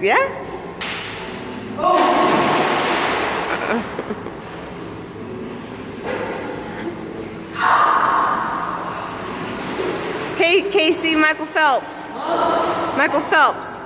Yeah? Oh! Hey, Casey, Michael Phelps. Michael Phelps.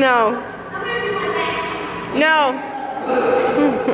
no. No.